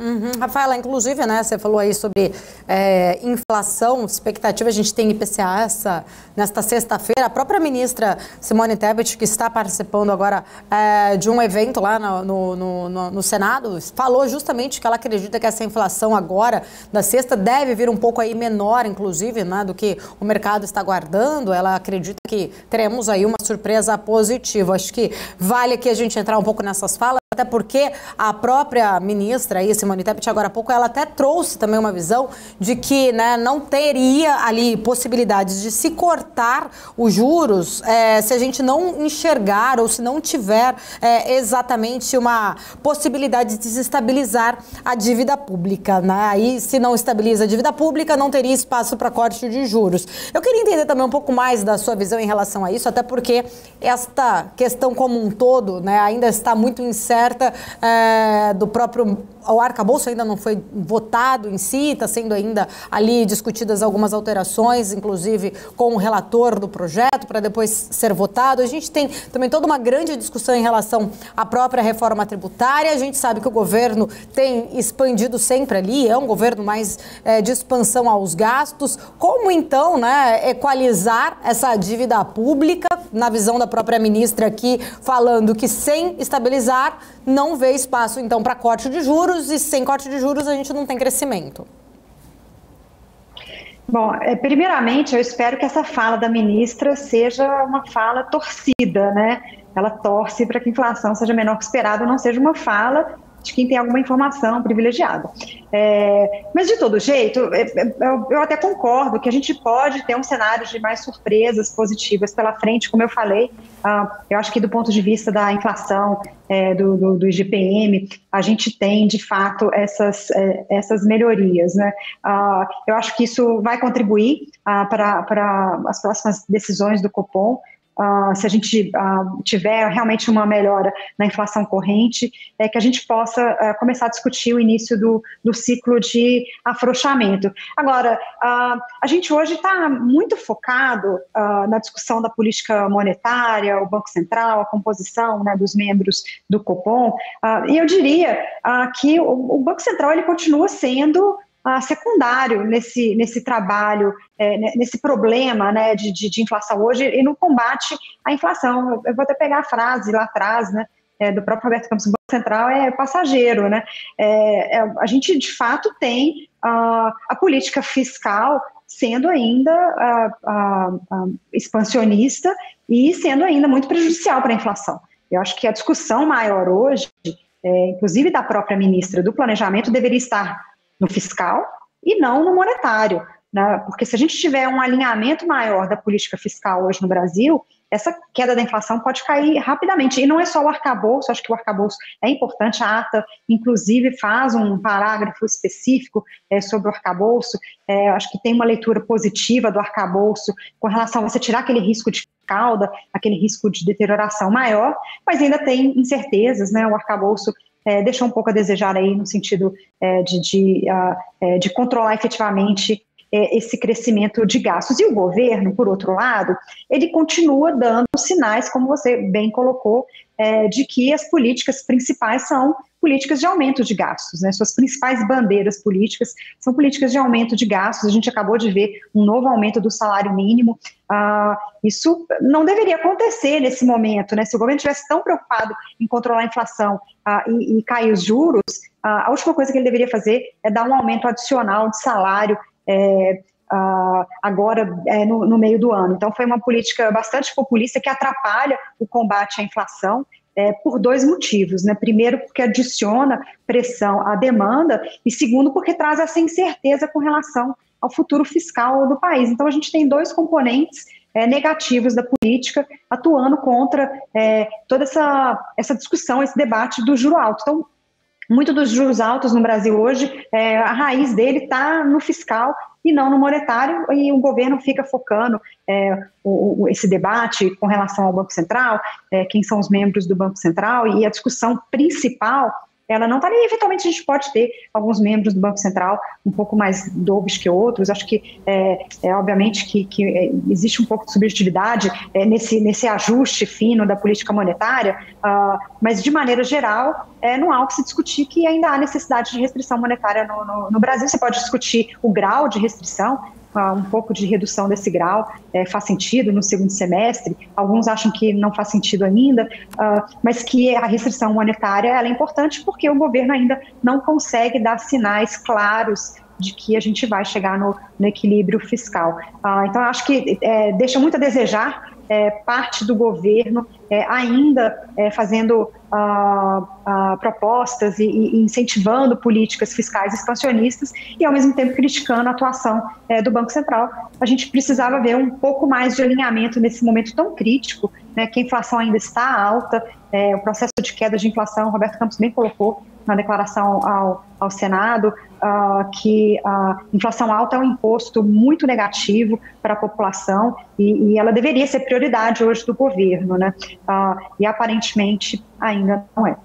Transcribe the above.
Uhum. Rafaela, inclusive, né, você falou aí sobre é, inflação, expectativa, a gente tem IPCA essa, nesta sexta-feira. A própria ministra Simone Tebet, que está participando agora é, de um evento lá no, no, no, no, Senado, falou justamente que ela acredita que essa inflação agora, da sexta, deve vir um pouco aí menor, inclusive, né, do que o mercado está guardando. Ela acredita que teremos aí uma surpresa positiva. Acho que vale aqui a gente entrar um pouco nessas falas até porque a própria ministra aí, Simone Tebet, agora há pouco, ela até trouxe também uma visão de que né, não teria ali possibilidades de se cortar os juros é, se a gente não enxergar ou se não tiver é, exatamente uma possibilidade de desestabilizar a dívida pública. Né? Aí, se não estabiliza a dívida pública, não teria espaço para corte de juros. Eu queria entender também um pouco mais da sua visão em relação a isso, até porque esta questão como um todo né, ainda está muito incerta é, do próprio. O arcabouço ainda não foi votado em si, está sendo ainda ali discutidas algumas alterações, inclusive com o relator do projeto, para depois ser votado. A gente tem também toda uma grande discussão em relação à própria reforma tributária. A gente sabe que o governo tem expandido sempre ali, é um governo mais é, de expansão aos gastos. Como então né, equalizar essa dívida pública, na visão da própria ministra aqui, falando que sem estabilizar não vê espaço, então, para corte de juros e sem corte de juros a gente não tem crescimento. Bom, é, primeiramente, eu espero que essa fala da ministra seja uma fala torcida, né? Ela torce para que a inflação seja menor que esperado, não seja uma fala de quem tem alguma informação privilegiada. É, mas, de todo jeito, é, é, eu, eu, até concordo que a gente pode ter um cenário de mais surpresas positivas pela frente, como eu falei. Ah, eu acho que, do ponto de vista da inflação, é, do, do, do, IGPM, a gente tem, de fato, essas, é, essas melhorias. Né? Ah, eu acho que isso vai contribuir ah, para, para as próximas decisões do Copom. Uh, se a gente uh, tiver realmente uma melhora na inflação corrente, é que a gente possa uh, começar a discutir o início do, do ciclo de afrouxamento. Agora, a gente hoje está muito focado na discussão da política monetária, o Banco Central, a composição né, dos membros do Copom, e eu diria que o, o Banco Central ele continua sendo uh, secundário nesse, nesse trabalho, é, nesse problema né, de, de, de, inflação hoje e no combate à inflação. Eu vou até pegar a frase lá atrás, né? É, do próprio Roberto Campos, o Banco Central é passageiro, né? É, é a gente, de fato, tem uh, a política fiscal sendo ainda uh, expansionista e sendo ainda muito prejudicial para a inflação. Eu acho que a discussão maior hoje, é, inclusive da própria ministra do Planejamento, deveria estar no fiscal e não no monetário. Né? Porque se a gente tiver um alinhamento maior da política fiscal hoje no Brasil, essa queda da inflação pode cair rapidamente. E não é só o arcabouço, acho que o arcabouço é importante, a ata, inclusive, faz um parágrafo específico é, sobre o arcabouço. É, acho que tem uma leitura positiva do arcabouço com relação a você tirar aquele risco de cauda, aquele risco de deterioração maior, mas ainda tem incertezas, né? O arcabouço é, um pouco a desejar aí no sentido é, de, de, uh, de controlar efetivamente é, esse crescimento de gastos. E o governo, por outro lado, ele continua dando sinais, como você bem colocou, é, de que as políticas principais são políticas de aumento de gastos. Né? Suas principais bandeiras políticas são políticas de aumento de gastos. A gente acabou de ver um novo aumento do salário mínimo. Ah, isso não deveria acontecer nesse momento. Né? Se o governo estivesse tão preocupado em controlar a inflação ah, e, e, cair os juros, ah, a última coisa que ele deveria fazer é dar um aumento adicional de salário. É, Uh, agora é, no, no, meio do ano. Então, foi uma política bastante populista que atrapalha o combate à inflação é, por dois motivos. Né? Primeiro, porque adiciona pressão à demanda, e segundo, porque traz essa incerteza com relação ao futuro fiscal do país. Então, a gente tem dois componentes é, negativos da política atuando contra é, toda essa, essa discussão, esse debate do juro alto. Então, muito dos juros altos no Brasil hoje, é, a raiz dele está no fiscal e não no monetário, e o governo fica focando é, o, o, esse debate com relação ao Banco Central, é, quem são os membros do Banco Central, e a discussão principal ela não está nem eventualmente a gente pode ter alguns membros do Banco Central um pouco mais dovos que outros. Acho que é, é obviamente que, que é, existe um pouco de subjetividade é, nesse, nesse ajuste fino da política monetária, uh, mas de maneira geral é, não há o que se discutir que ainda há necessidade de restrição monetária no, no, no Brasil. Você pode discutir o grau de restrição, um pouco de redução desse grau é, faz sentido no segundo semestre. Alguns acham que não faz sentido ainda, uh, mas que a restrição monetária é importante porque o governo ainda não consegue dar sinais claros de que a gente vai chegar no, no equilíbrio fiscal. Uh, então, acho que é, deixa muito a desejar é, parte do governo é, ainda é, fazendo ah, ah, propostas e, e, incentivando políticas fiscais expansionistas e, ao mesmo tempo, criticando a atuação é, do Banco Central. A gente precisava ver um pouco mais de alinhamento nesse momento tão crítico, né, que a inflação ainda está alta, é, o processo de queda de inflação, o Roberto Campos bem colocou, na declaração ao, ao Senado uh, que a inflação alta é um imposto muito negativo para a população e, e ela deveria ser prioridade hoje do governo, né? Uh, e aparentemente ainda não é.